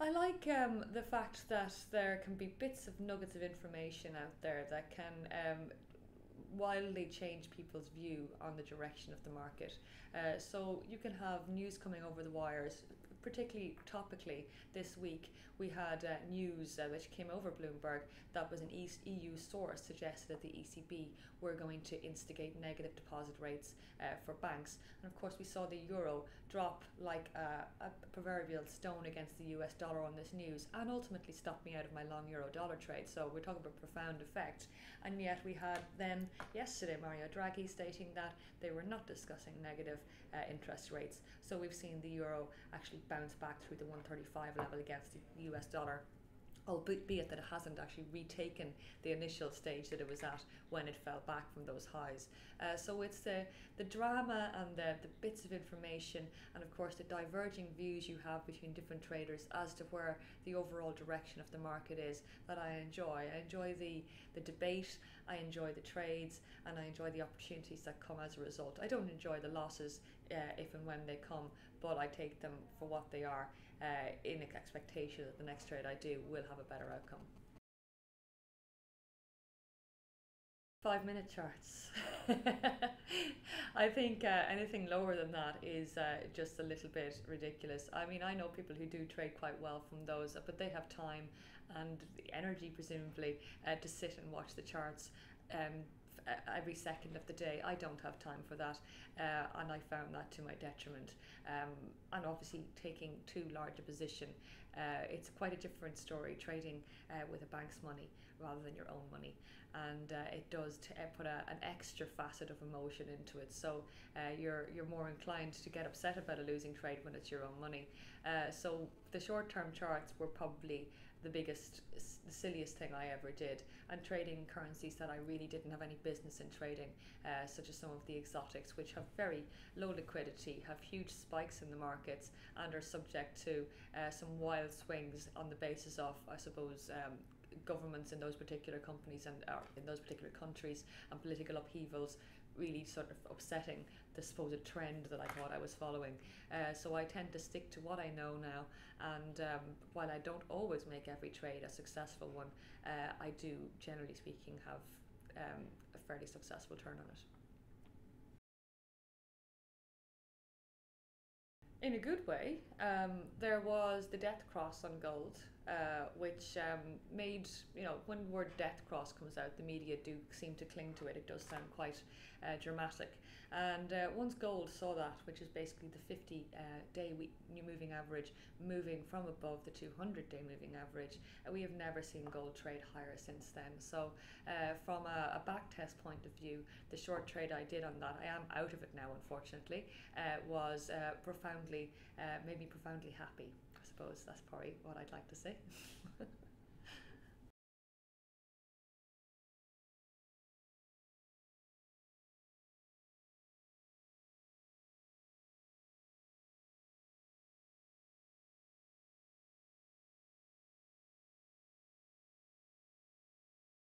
I like um, the fact that there can be bits of nuggets of information out there that can um, wildly change people's view on the direction of the market. Uh, so you can have news coming over the wires, particularly topically this week. We had uh, news uh, which came over Bloomberg that was an EU source suggested that the ECB were going to instigate negative deposit rates uh, for banks. And of course, we saw the euro drop like a, a proverbial stone against the US dollar on this news and ultimately stopped me out of my long euro dollar trade. So we're talking about profound effect. And yet we had then yesterday Mario Draghi stating that they were not discussing negative uh, interest rates. So we've seen the euro actually bounce back through the 135 level against the US dollar albeit that it hasn't actually retaken the initial stage that it was at when it fell back from those highs. Uh, so it's the, the drama and the, the bits of information, and of course the diverging views you have between different traders as to where the overall direction of the market is that I enjoy. I enjoy the, the debate, I enjoy the trades, and I enjoy the opportunities that come as a result. I don't enjoy the losses uh, if and when they come, but I take them for what they are uh, in expectation that the next trade I do will have a better outcome. Five minute charts. I think uh, anything lower than that is uh, just a little bit ridiculous. I mean, I know people who do trade quite well from those, but they have time and the energy, presumably, uh, to sit and watch the charts. Um, every second of the day. I don't have time for that, uh, and I found that to my detriment. Um, and obviously, taking too large a position, uh, it's quite a different story trading uh, with a bank's money rather than your own money, and uh, it does t- uh, put a, an extra facet of emotion into it. So uh, you're you're more inclined to get upset about a losing trade when it's your own money. so the short term charts were probably the biggest, the silliest thing I ever did, and trading currencies that I really didn't have any business in trading, uh, such as some of the exotics, which have very low liquidity, have huge spikes in the markets, and are subject to uh, some wild swings on the basis of, I suppose, um, governments in those particular companies and uh, in those particular countries and political upheavals really sort of upsetting the supposed trend that I thought I was following. Uh, so I tend to stick to what I know now, and um, while I don't always make every trade a successful one, uh, I do, generally speaking, have um, a fairly successful turn on it. In a good way, um, there was the death cross on gold, uh, which um, made, you know, when the word death cross comes out, the media do seem to cling to it. It does sound quite uh, dramatic. And uh, once gold saw that, which is basically the 50 uh, new moving average moving from above the 200 day moving average, uh, we have never seen gold trade higher since then. So, from a, a back test point of view, the short trade I did on that, I am out of it now, unfortunately, was profoundly made me profoundly happy. Suppose that's probably what I'd like to say.